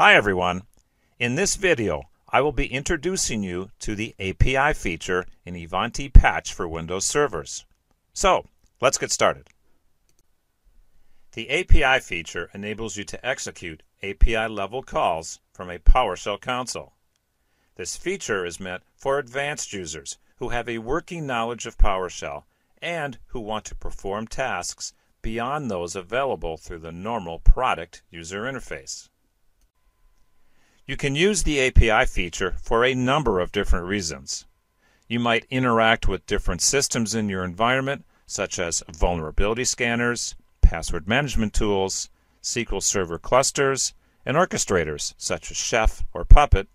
Hi everyone. In this video, I will be introducing you to the API feature in Ivanti Patch for Windows servers. So, let's get started. The API feature enables you to execute API level calls from a PowerShell console. This feature is meant for advanced users who have a working knowledge of PowerShell and who want to perform tasks beyond those available through the normal product user interface. You can use the API feature for a number of different reasons. You might interact with different systems in your environment, such as vulnerability scanners, password management tools, SQL Server clusters, and orchestrators such as Chef or Puppet.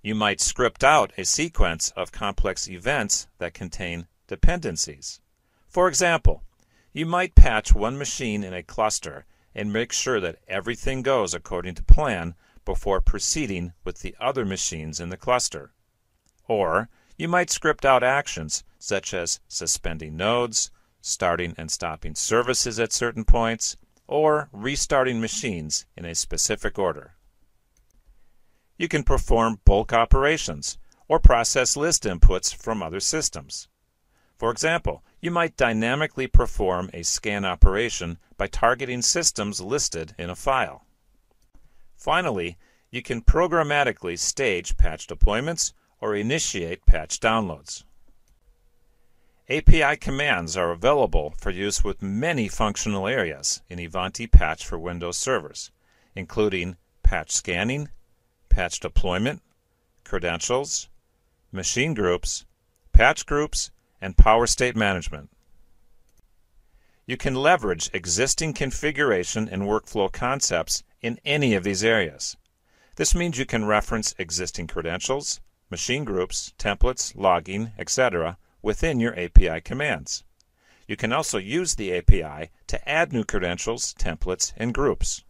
You might script out a sequence of complex events that contain dependencies. For example, you might patch one machine in a cluster and make sure that everything goes according to plan before proceeding with the other machines in the cluster. Or you might script out actions such as suspending nodes, starting and stopping services at certain points, or restarting machines in a specific order. You can perform bulk operations or process list inputs from other systems. For example, you might dynamically perform a scan operation by targeting systems listed in a file. Finally, you can programmatically stage patch deployments or initiate patch downloads. API commands are available for use with many functional areas in Ivanti Patch for Windows servers, including patch scanning, patch deployment, credentials, machine groups, patch groups, and power state management. You can leverage existing configuration and workflow concepts in any of these areas. This means you can reference existing credentials, machine groups, templates, logging, etc. within your API commands. You can also use the API to add new credentials, templates, and groups.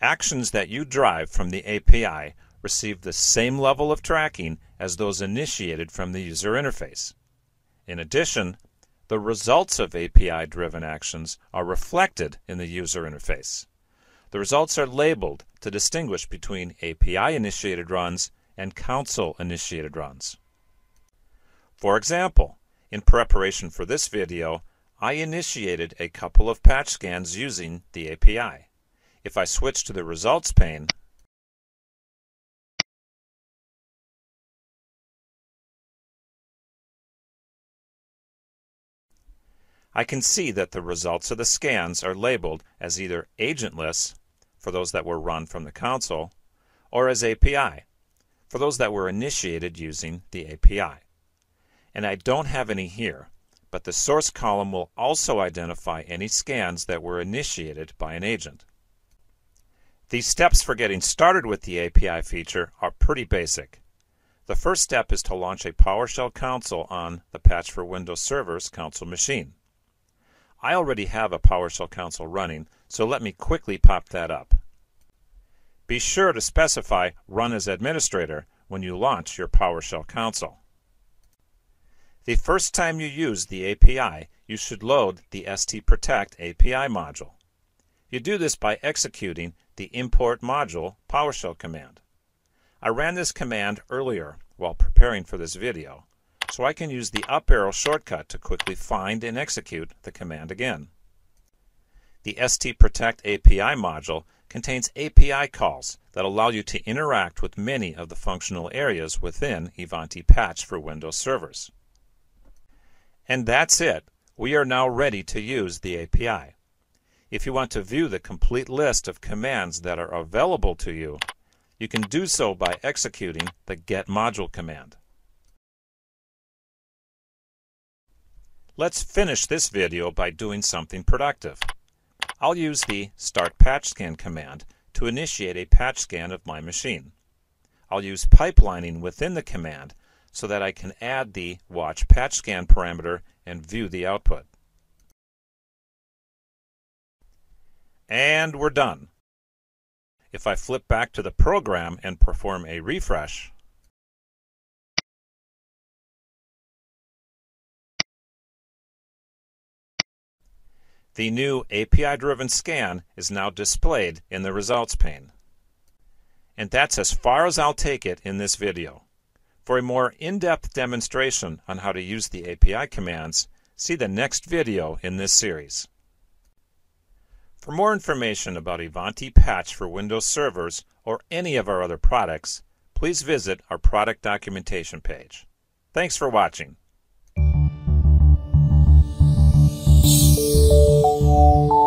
Actions that you drive from the API receive the same level of tracking as those initiated from the user interface. In addition, the results of API driven actions are reflected in the user interface. The results are labeled to distinguish between API initiated runs and console initiated runs. For example, in preparation for this video, I initiated a couple of patch scans using the API. If I switch to the results pane, I can see that the results of the scans are labeled as either agentless, for those that were run from the console, or as API, for those that were initiated using the API. And I don't have any here, but the source column will also identify any scans that were initiated by an agent. These steps for getting started with the API feature are pretty basic. The first step is to launch a PowerShell console on the Patch for Windows Servers console machine. I already have a PowerShell console running, so let me quickly pop that up. Be sure to specify Run as Administrator when you launch your PowerShell console. The first time you use the API, you should load the STProtect API module. You do this by executing the import module PowerShell command. I ran this command earlier while preparing for this video, so I can use the up arrow shortcut to quickly find and execute the command again. The STProtect API module contains API calls that allow you to interact with many of the functional areas within Ivanti Patch for Windows servers. And that's it. We are now ready to use the API. If you want to view the complete list of commands that are available to you, you can do so by executing the get module command. Let's finish this video by doing something productive. I'll use the Start Patch Scan command to initiate a patch scan of my machine. I'll use pipelining within the command so that I can add the Watch Patch Scan parameter and view the output. And we're done. If I flip back to the program and perform a refresh, The new API-driven scan is now displayed in the results pane. And that's as far as I'll take it in this video. For a more in-depth demonstration on how to use the API commands, see the next video in this series. For more information about Ivanti Patch for Windows servers or any of our other products, please visit our product documentation page. Thanks for watching. Música